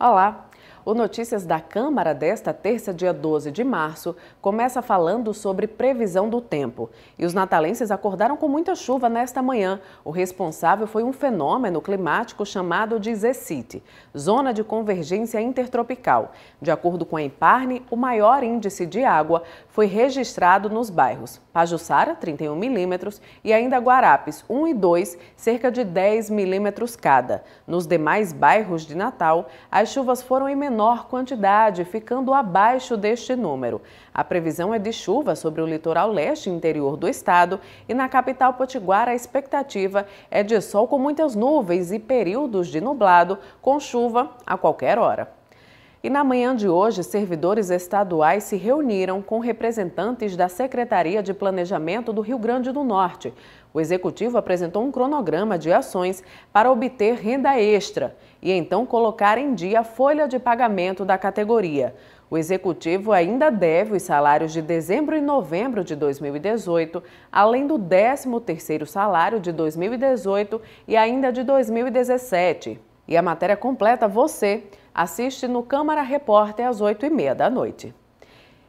Olá! O Notícias da Câmara desta terça, dia 12 de março, começa falando sobre previsão do tempo. E os natalenses acordaram com muita chuva nesta manhã. O responsável foi um fenômeno climático chamado de Zecite, Zona de Convergência Intertropical. De acordo com a Emparne, o maior índice de água foi registrado nos bairros Pajuçara, 31 milímetros, e ainda Guarapes, 1 e 2, cerca de 10 milímetros cada. Nos demais bairros de Natal, as chuvas foram em menor quantidade, ficando abaixo deste número. A previsão é de chuva sobre o litoral leste e interior do estado e na capital potiguara a expectativa é de sol com muitas nuvens e períodos de nublado, com chuva a qualquer hora. E na manhã de hoje, servidores estaduais se reuniram com representantes da Secretaria de Planejamento do Rio Grande do Norte. O executivo apresentou um cronograma de ações para obter renda extra e então colocar em dia a folha de pagamento da categoria. O executivo ainda deve os salários de dezembro e novembro de 2018, além do 13º salário de 2018 e ainda de 2017. E a matéria completa você assiste no Câmara Repórter às 8h30 da noite.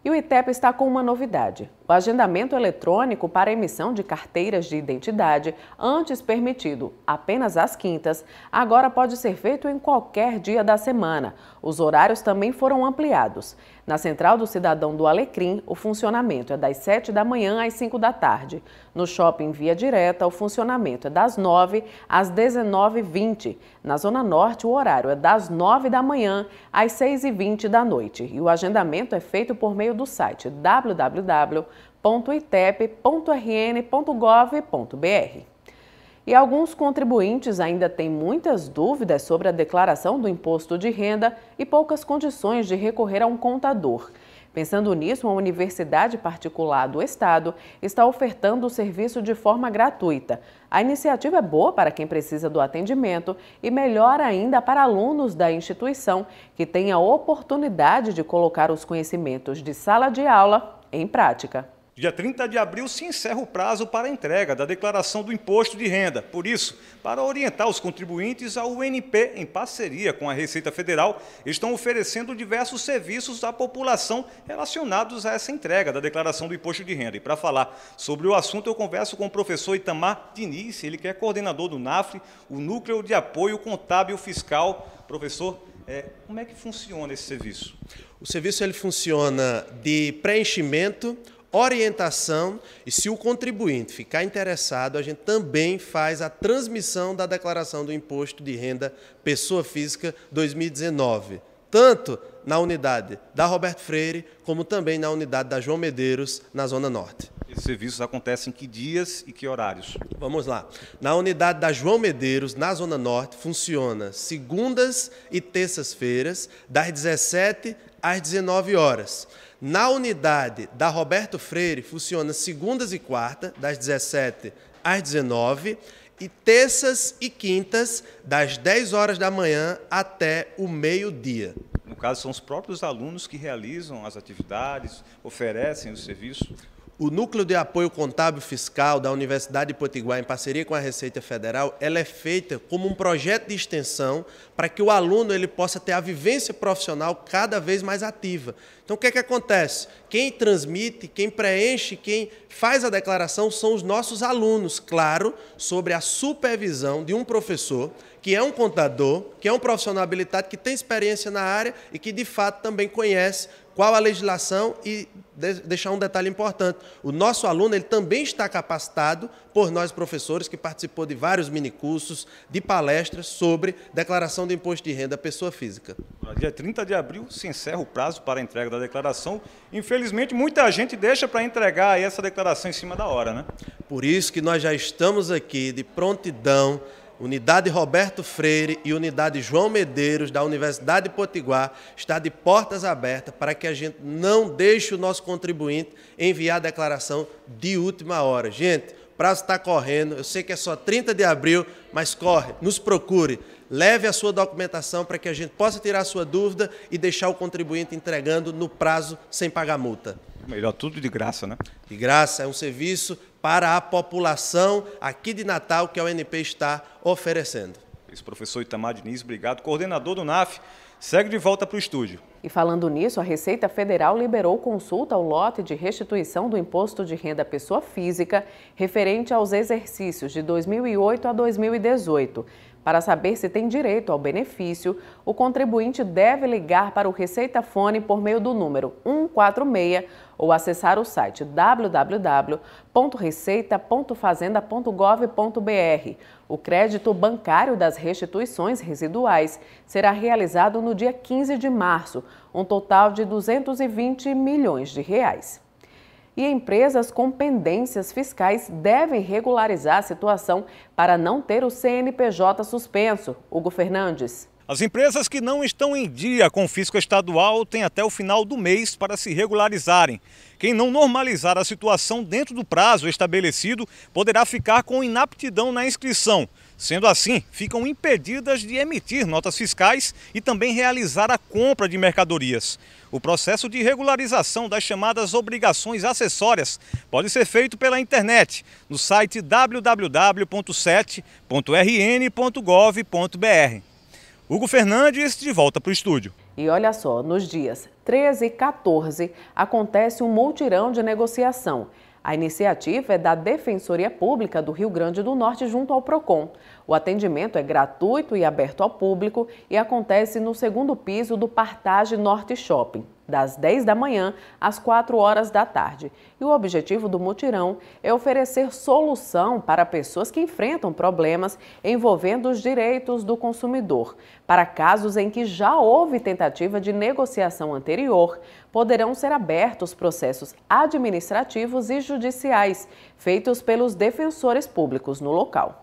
E o ITEP está com uma novidade. O agendamento eletrônico para emissão de carteiras de identidade, antes permitido apenas às quintas, agora pode ser feito em qualquer dia da semana. Os horários também foram ampliados. Na Central do Cidadão do Alecrim, o funcionamento é das 7 da manhã às 5 da tarde. No Shopping Via Direta, o funcionamento é das 9 às 19h20. Na Zona Norte, o horário é das 9 da manhã às 6h20 da noite. E o agendamento é feito por meio do site www.itep.rn.gov.br. E alguns contribuintes ainda têm muitas dúvidas sobre a declaração do imposto de renda e poucas condições de recorrer a um contador. Pensando nisso, uma universidade particular do Estado está ofertando o serviço de forma gratuita. A iniciativa é boa para quem precisa do atendimento e melhor ainda para alunos da instituição que têm a oportunidade de colocar os conhecimentos de sala de aula em prática. Dia 30 de abril se encerra o prazo para a entrega da declaração do imposto de renda. Por isso, para orientar os contribuintes, a UNP, em parceria com a Receita Federal, estão oferecendo diversos serviços à população relacionados a essa entrega da declaração do imposto de renda. E para falar sobre o assunto, eu converso com o professor Itamar Diniz, ele que é coordenador do NAFRE, o Núcleo de Apoio Contábil Fiscal. Professor, é, como é que funciona esse serviço? O serviço ele funciona de preenchimento orientação e se o contribuinte ficar interessado, a gente também faz a transmissão da declaração do imposto de renda pessoa física 2019, tanto na unidade da Roberto Freire, como também na unidade da João Medeiros, na Zona Norte. Esses serviços acontecem em que dias e que horários? Vamos lá. Na unidade da João Medeiros, na Zona Norte, funciona segundas e terças-feiras, das 17 às 19 horas. Na unidade da Roberto Freire, funciona segundas e quartas, das 17 às 19 e terças e quintas, das 10 horas da manhã até o meio-dia. No caso, são os próprios alunos que realizam as atividades, oferecem o serviço? O Núcleo de Apoio Contábil Fiscal da Universidade de Potiguar, em parceria com a Receita Federal, ela é feita como um projeto de extensão para que o aluno ele possa ter a vivência profissional cada vez mais ativa. Então, o que é que acontece? Quem transmite, quem preenche, quem faz a declaração são os nossos alunos, claro, sobre a supervisão de um professor que é um contador, que é um profissional habilitado, que tem experiência na área e que, de fato, também conhece qual a legislação e deixar um detalhe importante. O nosso aluno ele também está capacitado por nós professores que participou de vários minicursos, de palestras sobre declaração do imposto de renda à pessoa física. Dia 30 de abril se encerra o prazo para a entrega da declaração. Infelizmente, muita gente deixa para entregar essa declaração em cima da hora, né? Por isso que nós já estamos aqui de prontidão Unidade Roberto Freire e Unidade João Medeiros, da Universidade de Potiguar, está de portas abertas para que a gente não deixe o nosso contribuinte enviar a declaração de última hora. Gente, o prazo está correndo, eu sei que é só 30 de abril, mas corre, nos procure, leve a sua documentação para que a gente possa tirar a sua dúvida e deixar o contribuinte entregando no prazo sem pagar multa. Melhor tudo de graça, né? De graça, é um serviço para a população aqui de Natal que a UNP está oferecendo. Esse professor Itamar Diniz, obrigado. Coordenador do NAF, segue de volta para o estúdio. E falando nisso, a Receita Federal liberou consulta ao lote de restituição do Imposto de Renda Pessoa Física referente aos exercícios de 2008 a 2018. Para saber se tem direito ao benefício, o contribuinte deve ligar para o Receita Fone por meio do número 146 ou acessar o site www.receita.fazenda.gov.br. O crédito bancário das restituições residuais será realizado no dia 15 de março, um total de 220 milhões de reais e empresas com pendências fiscais devem regularizar a situação para não ter o CNPJ suspenso. Hugo Fernandes. As empresas que não estão em dia com o fisco estadual têm até o final do mês para se regularizarem. Quem não normalizar a situação dentro do prazo estabelecido poderá ficar com inaptidão na inscrição. Sendo assim, ficam impedidas de emitir notas fiscais e também realizar a compra de mercadorias. O processo de regularização das chamadas obrigações acessórias pode ser feito pela internet no site www.set.rn.gov.br. Hugo Fernandes, de volta para o estúdio. E olha só, nos dias 13 e 14 acontece um multirão de negociação. A iniciativa é da Defensoria Pública do Rio Grande do Norte junto ao PROCON. O atendimento é gratuito e aberto ao público e acontece no segundo piso do Partage Norte Shopping das 10 da manhã às 4 horas da tarde. E o objetivo do mutirão é oferecer solução para pessoas que enfrentam problemas envolvendo os direitos do consumidor. Para casos em que já houve tentativa de negociação anterior, poderão ser abertos processos administrativos e judiciais feitos pelos defensores públicos no local.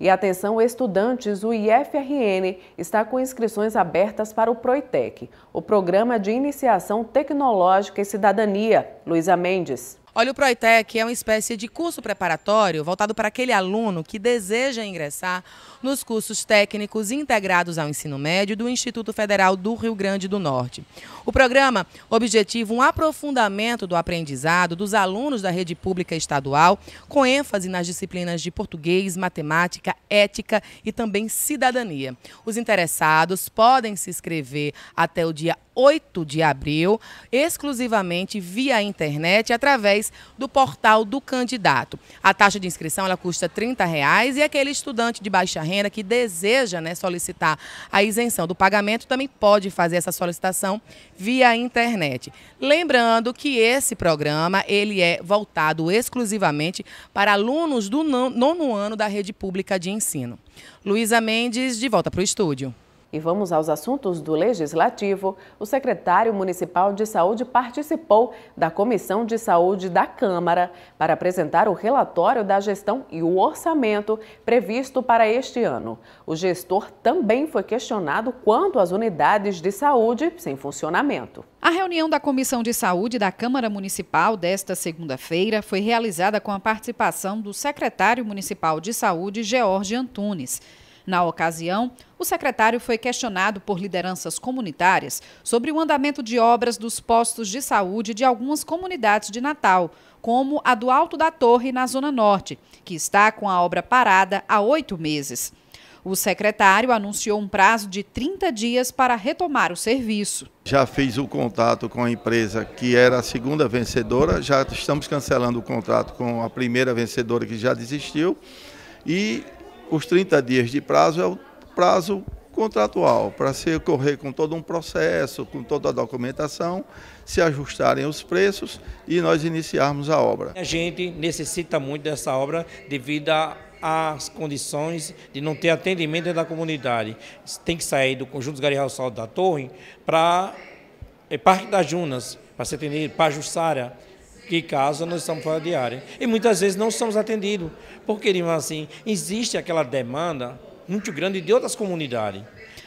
E atenção, estudantes, o IFRN está com inscrições abertas para o Proitec, o Programa de Iniciação Tecnológica e Cidadania. Luísa Mendes. Olha, o Proitec é uma espécie de curso preparatório voltado para aquele aluno que deseja ingressar nos cursos técnicos integrados ao ensino médio do Instituto Federal do Rio Grande do Norte. O programa objetiva um aprofundamento do aprendizado dos alunos da rede pública estadual, com ênfase nas disciplinas de português, matemática, ética e também cidadania. Os interessados podem se inscrever até o dia 8 de abril, exclusivamente via internet, através do portal do candidato. A taxa de inscrição ela custa 30 reais, e aquele estudante de baixa renda que deseja né, solicitar a isenção do pagamento também pode fazer essa solicitação via internet. Lembrando que esse programa ele é voltado exclusivamente para alunos do nono ano da rede pública de ensino. Luísa Mendes, de volta para o estúdio. E vamos aos assuntos do Legislativo. O secretário municipal de saúde participou da Comissão de Saúde da Câmara para apresentar o relatório da gestão e o orçamento previsto para este ano. O gestor também foi questionado quanto às unidades de saúde sem funcionamento. A reunião da Comissão de Saúde da Câmara Municipal desta segunda-feira foi realizada com a participação do secretário municipal de saúde, George Antunes. Na ocasião, o secretário foi questionado por lideranças comunitárias sobre o andamento de obras dos postos de saúde de algumas comunidades de Natal, como a do Alto da Torre, na Zona Norte, que está com a obra parada há oito meses. O secretário anunciou um prazo de 30 dias para retomar o serviço. Já fiz o contato com a empresa que era a segunda vencedora, já estamos cancelando o contrato com a primeira vencedora que já desistiu e os 30 dias de prazo é o prazo contratual para se ocorrer com todo um processo, com toda a documentação, se ajustarem os preços e nós iniciarmos a obra. A gente necessita muito dessa obra devido às condições de não ter atendimento da comunidade. Tem que sair do conjunto dos Saldo da Torre para é, Parque das Junas, para ser atendido, para Jussara que casa nós estamos fora de área. E muitas vezes não somos atendidos, porque assim, existe aquela demanda muito grande de outras comunidades.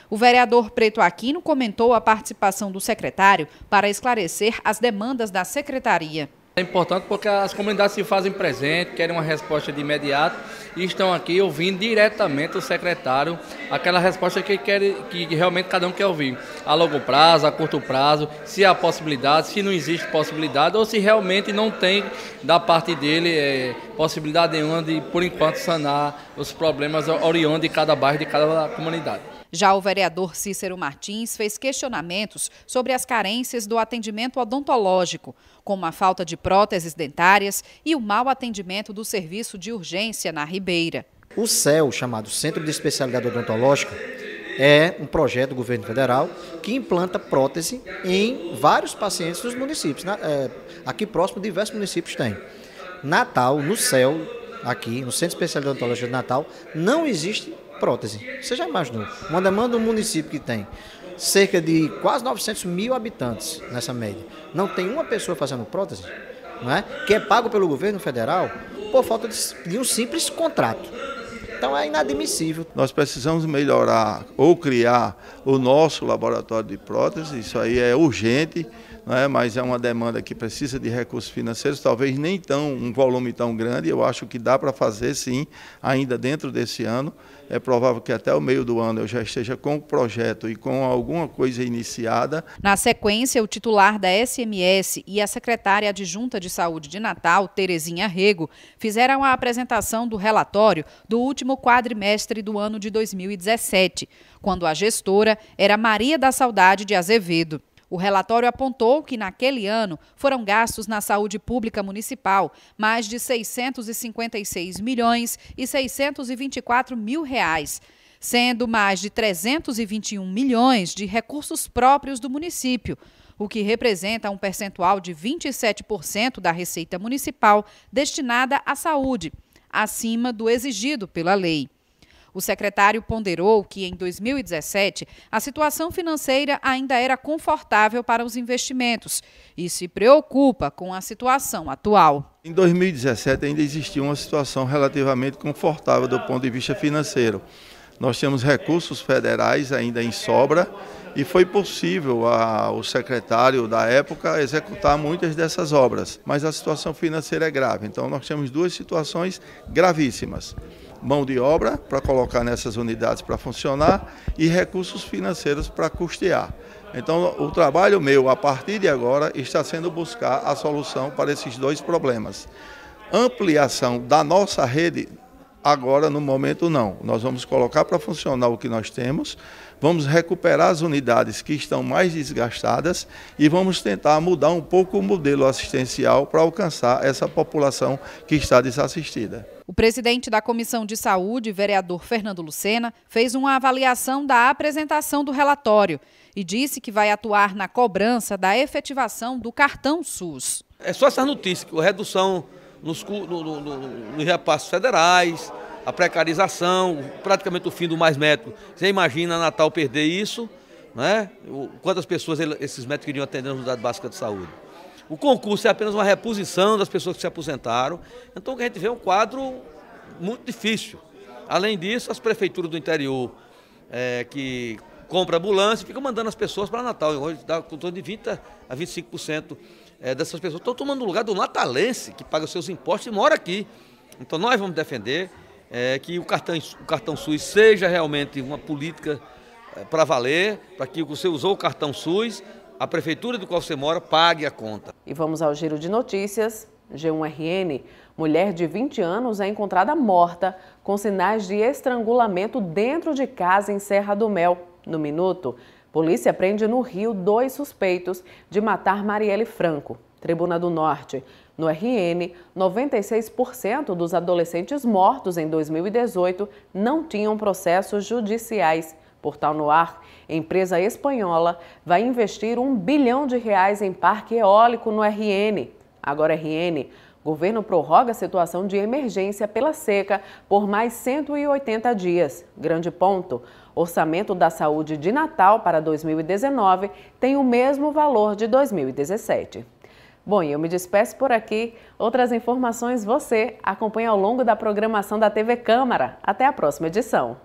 O vereador Preto Aquino comentou a participação do secretário para esclarecer as demandas da secretaria. É importante porque as comunidades se fazem presente, querem uma resposta de imediato e estão aqui ouvindo diretamente o secretário aquela resposta que, quer, que realmente cada um quer ouvir. A longo prazo, a curto prazo, se há possibilidade, se não existe possibilidade ou se realmente não tem da parte dele é, possibilidade nenhuma de, por enquanto, sanar os problemas oriundos de cada bairro, de cada comunidade. Já o vereador Cícero Martins fez questionamentos sobre as carências do atendimento odontológico, como a falta de próteses dentárias e o mau atendimento do serviço de urgência na Ribeira. O CEL, chamado Centro de Especialidade Odontológica, é um projeto do governo federal que implanta prótese em vários pacientes dos municípios. É, aqui próximo, diversos municípios têm. Natal, no CEL, aqui, no Centro de Especialidade Odontológica de Natal, não existe prótese. Você já imaginou? Uma demanda um município que tem cerca de quase 900 mil habitantes nessa média. Não tem uma pessoa fazendo prótese, não é? que é pago pelo governo federal por falta de um simples contrato. Então é inadmissível. Nós precisamos melhorar ou criar o nosso laboratório de prótese, isso aí é urgente, é? mas é uma demanda que precisa de recursos financeiros, talvez nem tão um volume tão grande, eu acho que dá para fazer sim, ainda dentro desse ano. É provável que até o meio do ano eu já esteja com o projeto e com alguma coisa iniciada. Na sequência, o titular da SMS e a secretária adjunta de saúde de Natal, Terezinha Rego, fizeram a apresentação do relatório do último quadrimestre do ano de 2017, quando a gestora era Maria da Saudade de Azevedo. O relatório apontou que, naquele ano, foram gastos na saúde pública municipal mais de 656 milhões e 624 mil reais, sendo mais de 321 milhões de recursos próprios do município, o que representa um percentual de 27% da receita municipal destinada à saúde, acima do exigido pela lei. O secretário ponderou que, em 2017, a situação financeira ainda era confortável para os investimentos e se preocupa com a situação atual. Em 2017 ainda existia uma situação relativamente confortável do ponto de vista financeiro. Nós tínhamos recursos federais ainda em sobra e foi possível ao secretário da época executar muitas dessas obras, mas a situação financeira é grave. Então nós temos duas situações gravíssimas mão de obra para colocar nessas unidades para funcionar e recursos financeiros para custear. Então, o trabalho meu, a partir de agora, está sendo buscar a solução para esses dois problemas. Ampliação da nossa rede, agora, no momento, não. Nós vamos colocar para funcionar o que nós temos, vamos recuperar as unidades que estão mais desgastadas e vamos tentar mudar um pouco o modelo assistencial para alcançar essa população que está desassistida. O presidente da Comissão de Saúde, vereador Fernando Lucena, fez uma avaliação da apresentação do relatório e disse que vai atuar na cobrança da efetivação do cartão SUS. É só essas notícias, a redução nos, no, no, no, nos repassos federais, a precarização, praticamente o fim do mais médico. Você imagina Natal perder isso, né? quantas pessoas esses médicos iriam atender na unidade básica de saúde? O concurso é apenas uma reposição das pessoas que se aposentaram. Então, a gente vê é um quadro muito difícil. Além disso, as prefeituras do interior é, que compram ambulância ficam mandando as pessoas para Natal. Hoje dá com torno de 20% a 25% é, dessas pessoas estão tomando o lugar do natalense, que paga os seus impostos e mora aqui. Então, nós vamos defender é, que o cartão, o cartão SUS seja realmente uma política é, para valer, para que você usou o cartão SUS a prefeitura do qual você mora pague a conta. E vamos ao giro de notícias. G1RN, mulher de 20 anos é encontrada morta com sinais de estrangulamento dentro de casa em Serra do Mel. No minuto, polícia prende no Rio dois suspeitos de matar Marielle Franco. Tribuna do Norte. No RN, 96% dos adolescentes mortos em 2018 não tinham processos judiciais. Portal no ar, empresa espanhola vai investir um bilhão de reais em parque eólico no RN. Agora, RN, governo prorroga a situação de emergência pela seca por mais 180 dias. Grande ponto. Orçamento da saúde de Natal para 2019 tem o mesmo valor de 2017. Bom, eu me despeço por aqui. Outras informações você acompanha ao longo da programação da TV Câmara. Até a próxima edição.